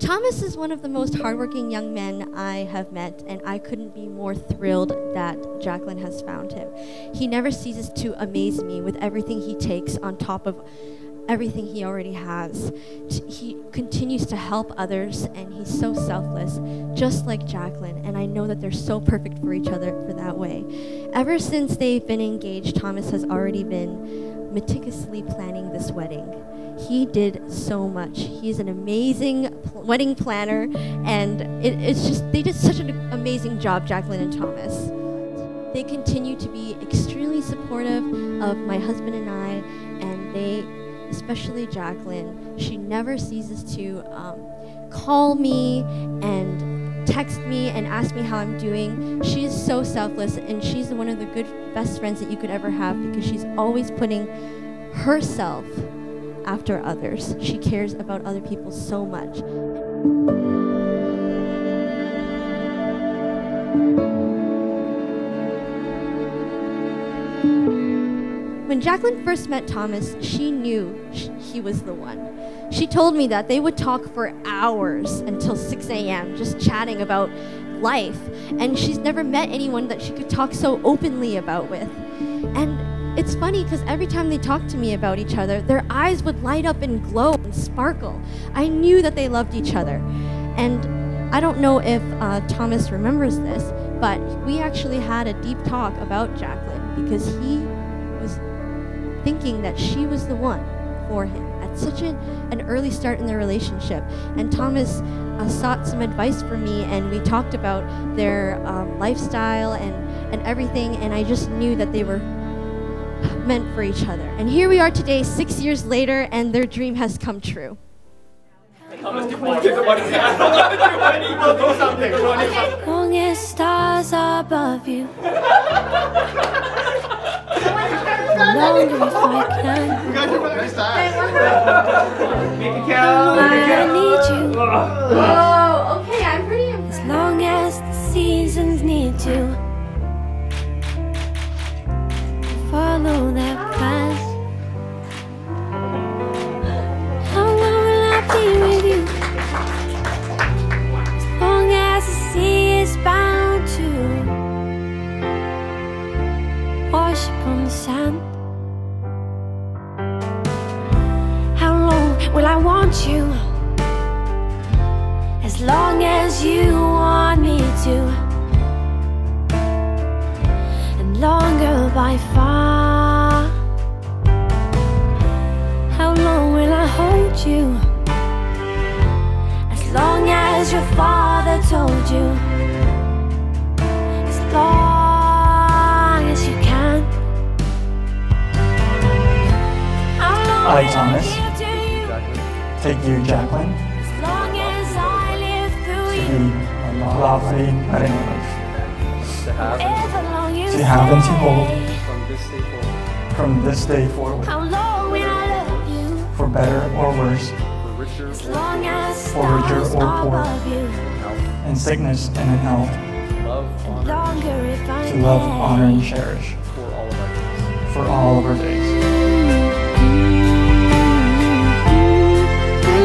Thomas is one of the most hardworking young men I have met, and I couldn't be more thrilled that Jacqueline has found him. He never ceases to amaze me with everything he takes on top of everything he already has. He continues to help others, and he's so selfless, just like Jacqueline, and I know that they're so perfect for each other for that way. Ever since they've been engaged, Thomas has already been meticulously planning this wedding. He did so much. He's an amazing wedding planner, and it, it's just, they did such an amazing job, Jacqueline and Thomas. They continue to be extremely supportive of my husband and I, and they, especially Jacqueline, she never ceases to um, call me and text me and ask me how I'm doing. She's so selfless, and she's one of the good best friends that you could ever have because she's always putting herself after others. She cares about other people so much. When Jacqueline first met Thomas, she knew he was the one. She told me that they would talk for hours until 6 a.m., just chatting about life. And she's never met anyone that she could talk so openly about with. And it's funny because every time they talked to me about each other, their eyes would light up and glow and sparkle. I knew that they loved each other. And I don't know if uh, Thomas remembers this, but we actually had a deep talk about Jacqueline because he was thinking that she was the one for him at such an, an early start in their relationship. And Thomas uh, sought some advice from me, and we talked about their um, lifestyle and, and everything, and I just knew that they were meant for each other. And here we are today, six years later, and their dream has come true. Longest stars above you. Longer if I can. You guys are very sad. I need you. Wash upon the sand. How long will I want you? As long as you want me to, and longer by far. How long will I hold you? As long as your father told you, as long I, Thomas. be to you? Take you, Jacqueline, As long as I live through to you. be my lawfully wedding wife, to have you To have and to hold. from this day forward from this day forward, How long will I love you? for better or worse, for richer As or long as For richer or poor. above you. health, in sickness and in health, love, And honor longer if I to love, honor, and cherish for all of our days.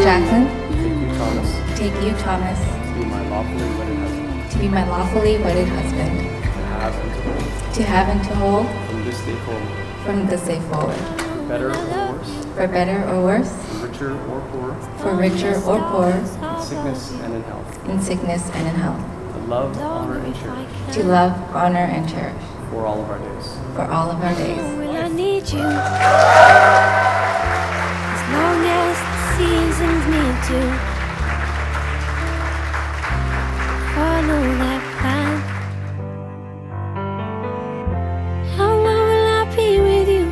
For all of our days. I, Jacqueline, Take you, Thomas, take you, Thomas, to be my lawfully wedded husband, to be my lawfully wedded husband, to have and to hold. To have and to hold. From this day forward, from this day forward, for better or worse, for better or worse, for richer or poorer, for richer or poor, in sickness and in health, in sickness and in health, to love, honor, and cherish. To love, honor, and cherish. For all of our days. for all of our days. Will I need you? Seasons need to follow that path. How long will I be with you?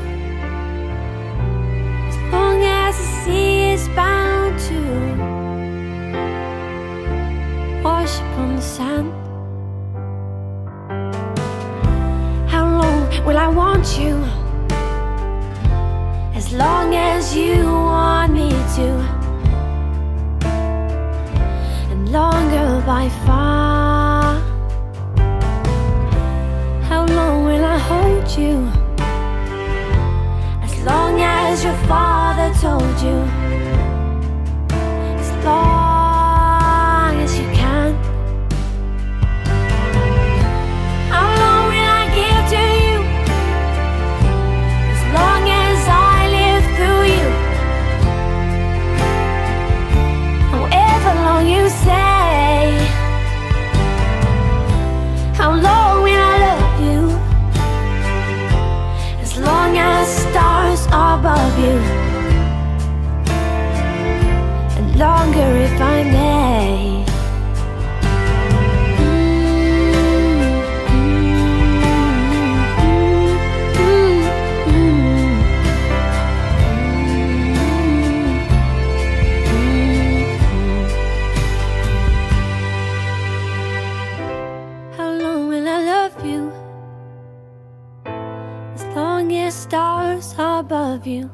As long as the sea is bound to wash upon the sand. How long will I want you? As long as you by far. How long will I hold you? As long as your father told you, And longer if I may. How long will I love you? As long as stars are above you.